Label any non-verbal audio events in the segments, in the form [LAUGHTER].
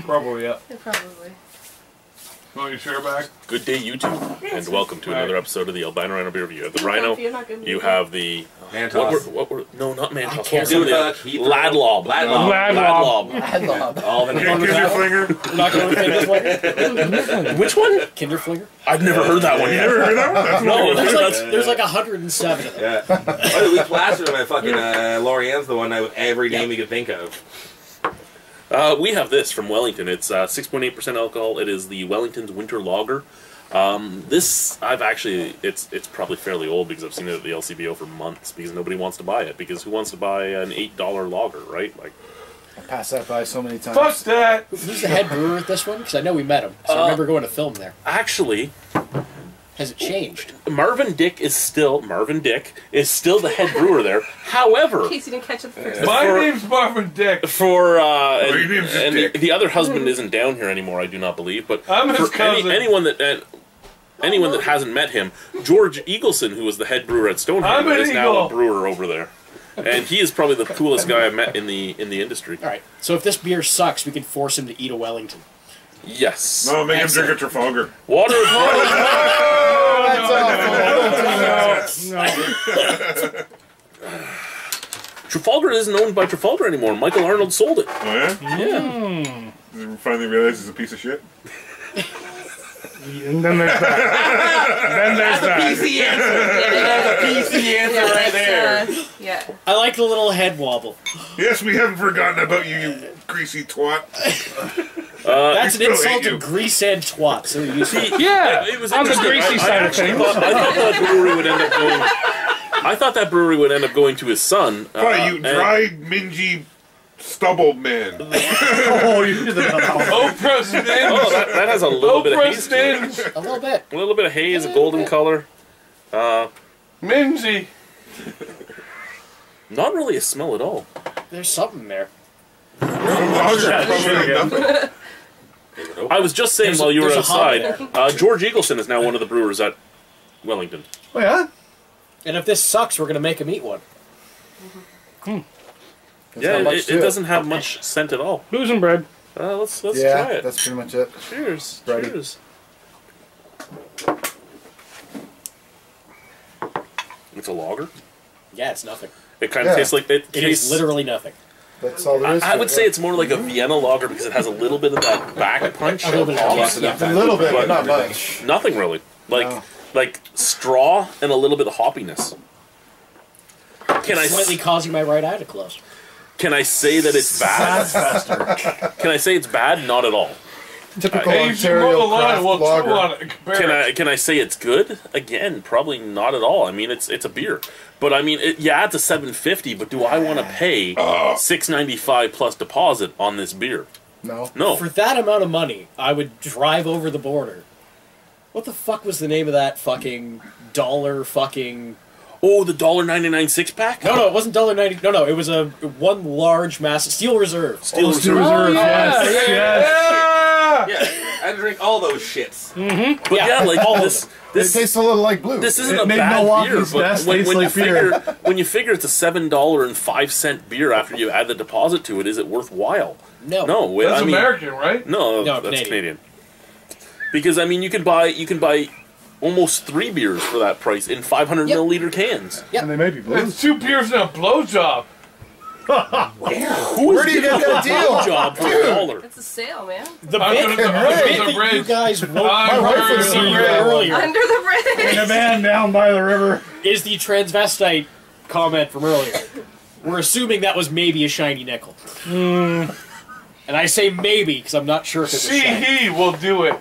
Probably, yeah. Yeah, Probably. Want your share back? Good day, YouTube, and welcome to another episode of the Albino Rhino Beer Review. You have the Rhino, you're not gonna you have the what were, what were no not Mantos. can't What was the other- remember. Ladlob. Ladlob. Ladlob. All the names. Kinderflinger? We're not going with Kinderflinger? [LAUGHS] Which one? Kinderflinger? I've never heard that one You yet. never heard that one? That's No, There's like, that's- there's like 107 of them. Yeah. Oh, the week last year, my fucking uh, Lorianne's the one I every name you could think of. Uh, we have this from Wellington. It's uh, 6.8% alcohol. It is the Wellington's Winter Lager. Um, this I've actually it's it's probably fairly old because I've seen it at the LCBO for months because nobody wants to buy it because who wants to buy an eight dollar lager right like I passed that by so many times. Fuck that! Who's the head brewer at this one? Because I know we met him. So I Uh, remember going to film there. actually Has it changed? Marvin Dick is still Marvin Dick is still the head brewer there. However, In case you didn't catch it the first My For- name's Marvin Dick. for uh, and, name's and the, Dick. the other husband isn't down here anymore. I do not believe, but I'm his for any, anyone that uh, anyone that hasn't met him, George Eagleson, who was the head brewer at I'm Stonehenge, is now a brewer over there, and he is probably the coolest guy I've met in the in the industry. All right. So if this beer sucks, we can force him to eat a Wellington. Yes, No, make him Excellent. drink a Trafalgar. water. [LAUGHS] That's awful. Trafalgar isn't owned by Trafalgar anymore. Michael Arnold sold it. Oh, yeah? Yeah. You finally realize he's a piece of shit? And then there's that. then there's that. PC answer. PC [LAUGHS] answer Yeah, right there. uh, yeah. I like the little head wobble. Yes, we haven't forgotten about you, you greasy twat. [LAUGHS] That's an insult hate to you. grease-head twats. So you see, [LAUGHS] Yeah, It was on the greasy I- I side of things. Thought, I thought that brewery would end up going. I thought that brewery would end up going to his son. uh, Why, you and- dried, mingy stubble man. [LAUGHS] Oh, you did the [LAUGHS] Oh, President! Oh, that, that has a little Oh, bit of haze to it. A little bit. A little bit of haze, a golden color. Uh, Mingy! Not really a smell at all. There's something there. I was just saying There's a- while you were there's a hop outside, uh, George Eagleson is now one of the brewers at Wellington. Oh, yeah? And if this sucks, we're gonna make him eat one. That's yeah, not much it, it doesn't have much scent at all. Losing bread. Uh, let's let's Yeah, try it. that's pretty much it. Cheers. Righty. Cheers. It's a lager. Yeah, it's nothing. It kind of Yeah. tastes like it. It tastes is literally nothing. That's all there I. I would it, say yeah. it's more like a Vienna lager because it has a little bit of that back punch. A little bit of Lots Yeah. a little bit, But- but not much. Nothing really. Like No. like straw and a little bit of hoppiness. Can I Slightly causing my right eye to close. can I say that it's bad? Can I say it's bad? Not at all. Typical Hey, you should mow Ontario the line. craft lager. on it and compare Can. I can I say it's good? Again, probably not at all. I mean, it's it's a beer, but I mean, it, yeah, it's a seven fifty. But do I want to pay six ninety five plus deposit on this beer? No. No. For that amount of money, I would drive over the border. What the fuck was the name of that fucking dollar fucking? Oh, the dollar ninety nine six pack. No, no, it wasn't dollar ninety. No, no, it was a one large mass steel reserve. Steel Oh, Steel Reserve. Reserve, oh, yes, yes. yes. Yeah! I drink all those shits. Mm-hmm. But yeah, Yeah, like all of this. It tastes a little like blue. this isn't It a made bad Milwaukee's beer, but best when, taste when you like beer. figure when you figure it's a seven dollar and five cent beer after you add the deposit to it, is it worthwhile? No, No, That's I mean, American, right? No, No, that's Canadian. Canadian. Because I mean, you can buy you can buy almost three beers for that price in 500 Yep. milliliter cans. And they may be blue. It's two beers and a blowjob. Where do you get that deal? Job for a dollar. It's a sale, man. the I'm bit, gonna the bit the that you guys won't I'm wife was the saying earlier Under the bridge. In a van down by the river. is the transvestite comment from earlier. We're assuming that was maybe a shiny nickel. Hmm. And I say maybe because I'm not sure if it's See, shiny. he will do it.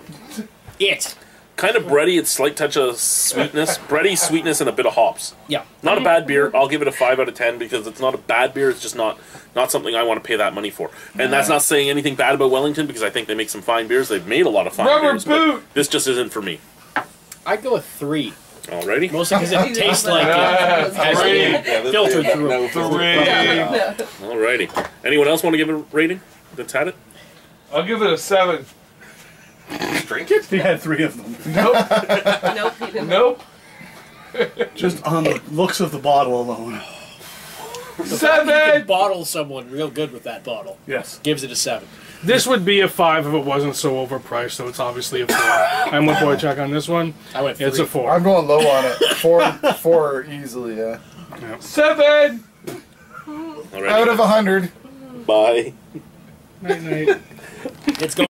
It. Kind of bready, it's slight touch of sweetness, bready sweetness, and a bit of hops. Yeah. Not a bad beer. I'll give it a five out of ten because it's not a bad beer. It's just not not something I want to pay that money for. And that's not saying anything bad about Wellington because I think they make some fine beers. They've made a lot of fine Rubber beers. but boot. This just isn't for me. I'd go with three. Alrighty. Mostly because it [LAUGHS] tastes like it uh, has three. been Yeah, this- filtered yeah, through. no, Three. Alrighty. Anyone else want to give it a rating? That's had it. I'll give it a seven. Drink it? He had three of them. Nope. [LAUGHS] Nope, he didn't. Nope. Just on the looks of the bottle alone. You could Seven. bottle someone real good with that bottle. Yes. Gives it a seven. This would be a five if it wasn't so overpriced, so it's obviously a four. [LAUGHS] I'm with Boychuk on this one. I went It's a four. I'm going low on it. Four, four easily. Yeah. Seven. Alrighty. Out of a hundred. Bye. Night night. It's going.